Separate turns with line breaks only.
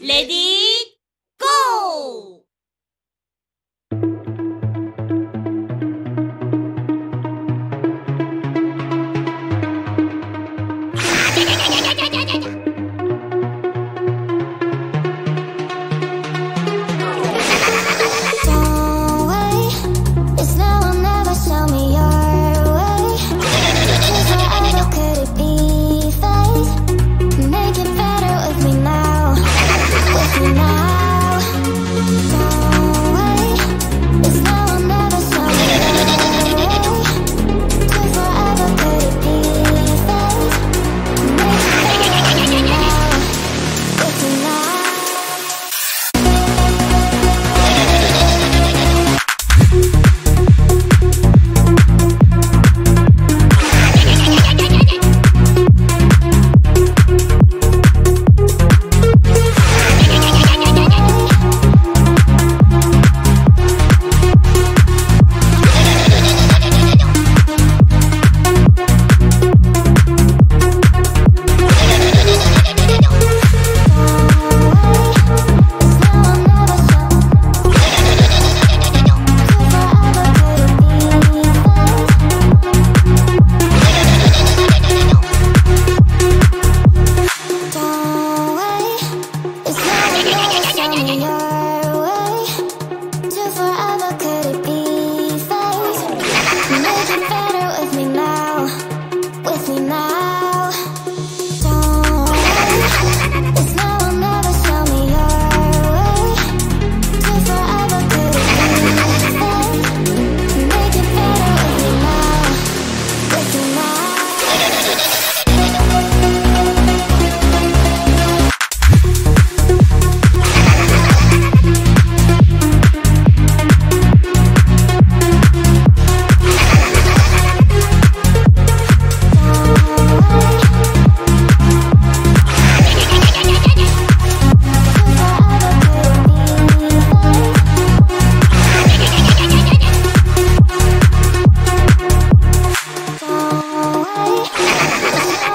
Lady.